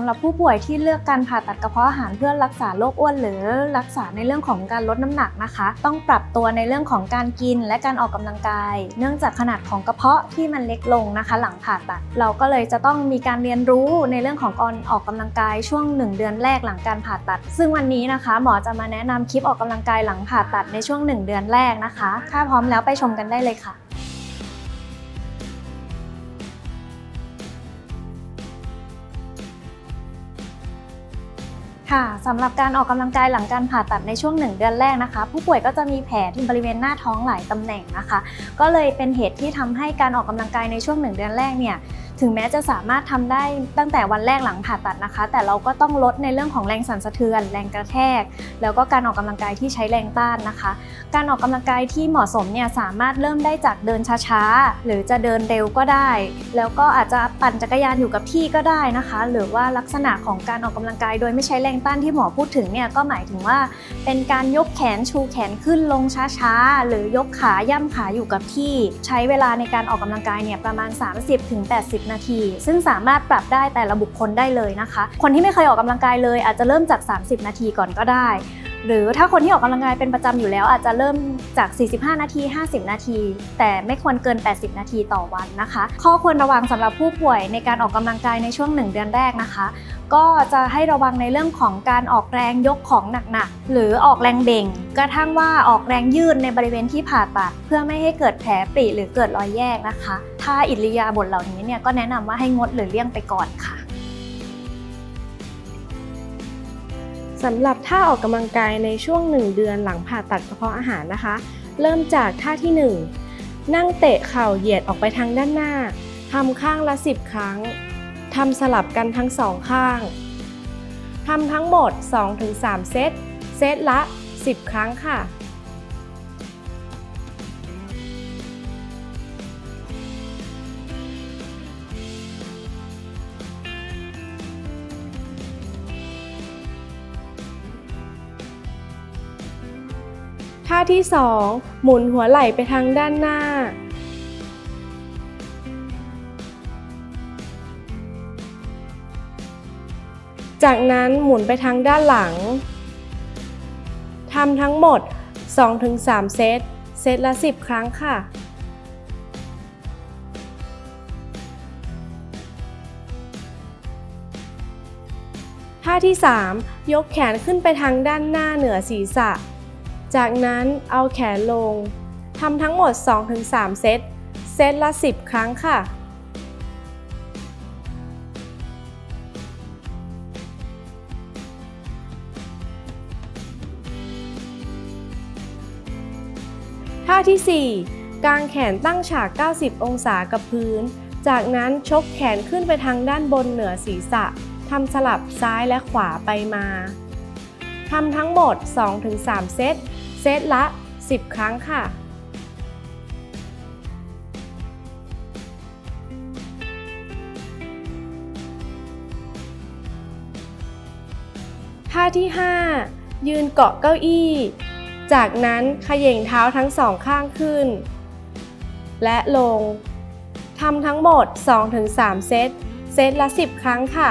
สำหรับผู้ป่วยที่เลือกการผ่าตัดกระเพาะอาหารเพื่อรักษาโรคอ้วนหรือรักษาในเรื่องของการลดน้ำหนักนะคะ ต้องปรับตัวในเรื่องของการกินและการออกกำลังกาย เนื่องจากขนาดของกระเพาะที่มันเล็กลงนะคะ หลังผ่าตัด เราก็เลยจะต้องมีการเรียนรู้ในเรื่องของการออกกำลังกายช่วง 1 เดือนแรกหลังการผ่าตัด ซึ่งวันนี้นะคะ หมอจะมาแนะนำคลิปออกกำลังกายหลังผ่าตัดในช่วง 1 เดือนแรกนะคะ ถ้าพร้อมแล้วไปชมกันได้เลยค่ะ ค่ะสำหรับการออกกำลังกายหลังการผ่าตัดในช่วง 1 เดือนแรกนะคะ ผู้ป่วยก็จะมีแผลที่บริเวณหน้าท้องหลายตำแหน่งนะคะ ก็เลยเป็นเหตุที่ทำให้การออกกำลังกายในช่วง 1 เดือนแรกเนี่ย ถึงแม้จะสามารถทำได้ตั้งแต่วันแรกหลังผ่าตัดนะคะ แต่เราก็ต้องลดในเรื่องของแรงสั่นสะเทือน แรงกระแทก แล้วก็การออกกำลังกายที่ใช้แรงต้านนะคะ การออกกำลังกายที่เหมาะสมเนี่ยสามารถเริ่มได้จากเดินช้าๆ หรือจะเดินเร็วก็ได้ แล้วก็อาจจะปั่นจักรยานอยู่กับที่ก็ได้นะคะ หรือว่าลักษณะของการออกกำลังกาย โดยไม่ใช้แรงต้านที่หมอพูดถึงเนี่ยก็หมายถึงว่าเป็นการยกแขนชูแขนขึ้นลงช้าๆ หรือยกขาย่ำขาอยู่กับที่ ใช้เวลาในการออกกำลังกายเนี่ยประมาณ 30-80นาที ซึ่งสามารถปรับได้แต่ละบุคคลได้เลยนะคะ คนที่ไม่เคยออกกำลังกายเลย อาจจะเริ่มจาก 30 นาทีก่อนก็ได้ หรือถ้าคนที่ออกกำลังกายเป็นประจำอยู่แล้ว อาจจะเริ่มจาก 45 นาที 50 นาที แต่ไม่ควรเกิน 80 นาทีต่อวันนะคะ ข้อควรระวังสำหรับผู้ป่วยในการออกกำลังกายในช่วง 1 เดือนแรกนะคะ ก็จะให้ระวังในเรื่องของการออกแรงยกของหนักๆหรือออกแรงเบ่ง กระทั่งว่าออกแรงยืดในบริเวณที่ผ่าตัดเพื่อไม่ให้เกิดแผลปริหรือเกิดรอยแยกนะคะาอิริยาบถเหล่านี้เนี่ยก็แนะนำว่าให้งดหรือเลี่ยงไปก่อนค่ะสำหรับท่าออกกำลังกายในช่วง 1 เดือนหลังผ่าตัดกระเพาะอาหารนะคะ เริ่มจากท่าที่ 1 นั่งเตะเข่าเหยียดออกไปทางด้านหน้าทำข้างละ 10 ครั้งทำสลับกันทั้งสองข้างทำทั้งหมด 2-3 เซต เซตละ 10 ครั้งค่ะ ท่าที่ 2 หมุนหัวไหล่ไปทางด้านหน้า จากนั้นหมุนไปทางด้านหลัง ทำทั้งหมด 2-3 เซต เซตละ 10 ครั้งค่ะท่าที่ 3 ยกแขนขึ้นไปทางด้านหน้าเหนือศีรษะ จากนั้นเอาแขนลงทำทั้งหมด 2-3 เซต เซตละ 10 ครั้งค่ะ ท่าที่ 4 กางแขนตั้งฉาก 90 องศากับพื้น จากนั้นชกแขนขึ้นไปทางด้านบนเหนือศีรษะ ทำสลับซ้ายและขวาไปมา ทำทั้งหมด 2-3 เซต เซตละ 10 ครั้งค่ะ ท่าที่ 5 ยืนเกาะเก้าอี้ จากนั้นขย่งเท้าทั้งสองข้างขึ้น และลงทำทั้งหมด 2-3 เซต เซตละ 10 ครั้งค่ะ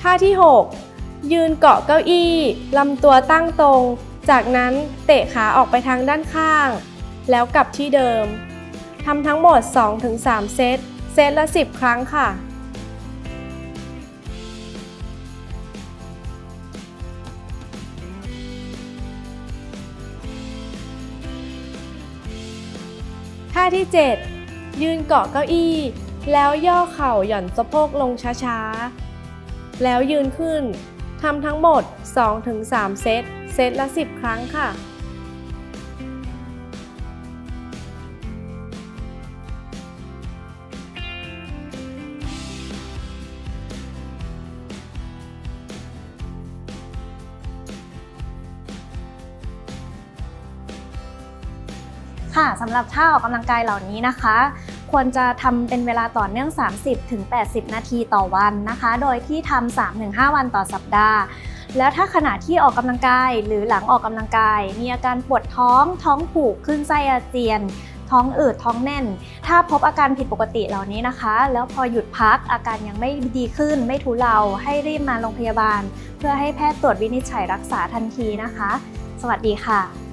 ท่าที่ 6 ยืนเกาะเก้าอี้ลำตัวตั้งตรง จากนั้นเตะขาออกไปทางด้านข้าง แล้วกลับที่เดิมทำทั้งหมด 2-3 เซต เซตละ 10 ครั้งค่ะท่าที่ 7 ยืนเกาะเก้าอี้ แล้วย่อเข่าหย่อนสะโพกลงช้าๆ แล้วยืนขึ้นทำทั้งหมด 2-3 เซต เซตละ 10 ครั้งค่ะค่ะสำหรับท่าออกกำลังกายเหล่านี้นะคะ ควรจะทำเป็นเวลาต่อเนื่อง 30-80 นาทีต่อวันนะคะ โดยที่ทำ3-5 วันต่อสัปดาห์ แล้วถ้าขณะที่ออกกำลังกายหรือหลังออกกำลังกาย มีอาการปวดท้องท้องผูกคลื่นไส้อาเจียน ท้องอืดท้องแน่น ถ้าพบอาการผิดปกติเหล่านี้นะคะ แล้วพอหยุดพักอาการยังไม่ดีขึ้น ไม่ทุเลาให้รีบมาโรงพยาบาล เพื่อให้แพทย์ตรวจวินิจฉัยรักษาทันทีนะคะ สวัสดีค่ะ